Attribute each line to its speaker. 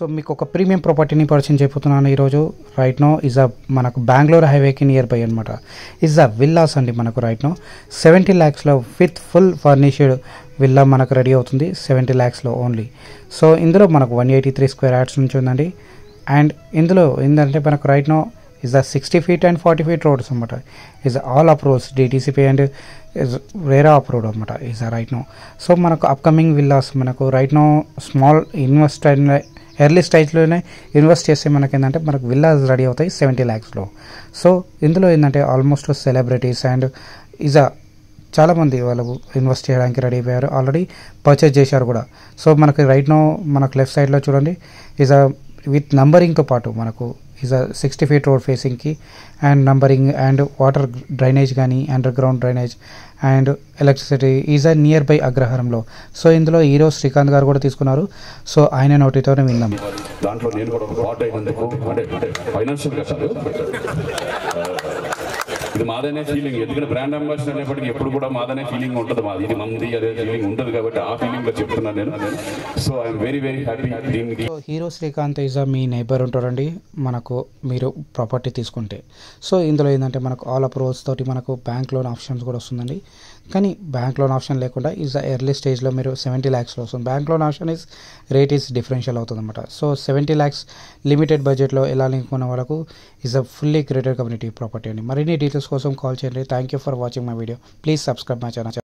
Speaker 1: So మీకు ఒక premium ప్రాపర్టీని పరిచయం చేయబోతున్నాను ఈరోజు. రైట్ నో ఇస్ అ మనకు బెంగళూరు హైవేకి నియర్ బై అనమాట ఇస్ అ విల్లాస్ అండి మనకు రైట్ నో సెవెంటీ ల్యాక్స్లో విత్ ఫుల్ ఫర్నిష్డ్ విల్లా మనకు రెడీ అవుతుంది. సెవెంటీ ల్యాక్స్లో ఓన్లీ సో ఇందులో మనకు one eighty three square yards నుంచి ఉందండి. అండ్ ఇందులో ఏంటంటే మనకు right now is the sixty feet and forty feet roads అనమాట is all approves DTCP and is వేరే అప్రూవ్డ్ అనమాట ఇస్ రైట్ నో సో మనకు అప్కమింగ్ విల్లాస్ మనకు right now small invest and early స్టేజ్లోనే ఇన్వెస్ట్ చేస్తే మనకి ఏంటంటే మనకు విల్లాస్ రెడీ అవుతాయి సెవెంటీ ల్యాక్స్లో. సో ఇందులో ఏంటంటే almost celebrities and is uh చాలామంది వాళ్ళు ఇన్వెస్ట్ చేయడానికి రెడీ అయిపోయారు. ఆల్రెడీ పర్చేజ్ చేశారు కూడా. సో మనకి రైట్ నో మనకు లెఫ్ట్ సైడ్లో చూడండి ఇస్ అ విత్ నంబరింగ్తో పాటు మనకు is uh sixty feet road ఫేసింగ్కి and numbering and water drainage కానీ underground drainage and electricity is uh nearby అగ్రహారంలో so ఇందులో హీరో శ్రీకాంత్ గారు కూడా తీసుకున్నారు. సో ఆయన నోటితోనే విందాం.
Speaker 2: దాంట్లో నేను కూడా ఇది మాదనే ఫీలింగ్ ఎందుకంటే బ్రాండ్ అంబాసిడర్ అనేప్పటికీ ఎప్పుడు కూడా మాదనే ఫీలింగ్ ఉంటుంది మాది. ఇది మంది అదే ఫీలింగ్ ఉంటుంది కాబట్టి ఆ ఫీలింగ్లో చెప్తున్నాను నేను. So I'm very very happy దీనికి
Speaker 1: హీరో శ్రీకాంత్ ఈజ్ మీ నైబర్ ఉంటారండి మనకు మీరు ప్రాపర్టీ తీసుకుంటే. సో ఇందులో ఏంటంటే మనకు ఆల్ అప్రూవల్స్ తోటి మనకు బ్యాంక్ లోన్ ఆప్షన్స్ కూడా వస్తుందండి. కానీ బ్యాంక్ లోన్ ఆప్షన్ లేకుండా ఈజ్ ఎర్లీ స్టేజ్లో మీరు సెవెంటీ ల్యాక్స్లో వస్తుంది. Bank loan option is rate is differential అవుతుంది అనమాట సో సెవెంటీ ల్యాక్స్ లిమిటెడ్ బడ్జెట్లో ఎలా లింకున్న వాళ్ళకు is uh fully created community property అండి. మరిన్ని డీటెయిల్స్ కోసం కాల్ చేయండి thank you for watching my video please subscribe my channel